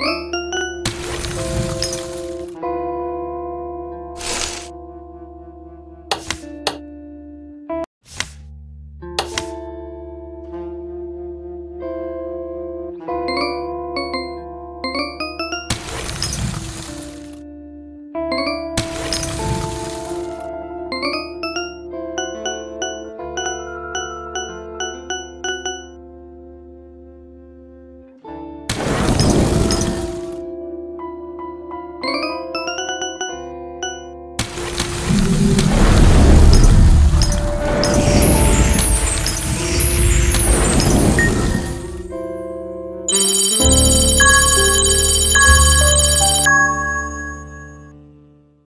you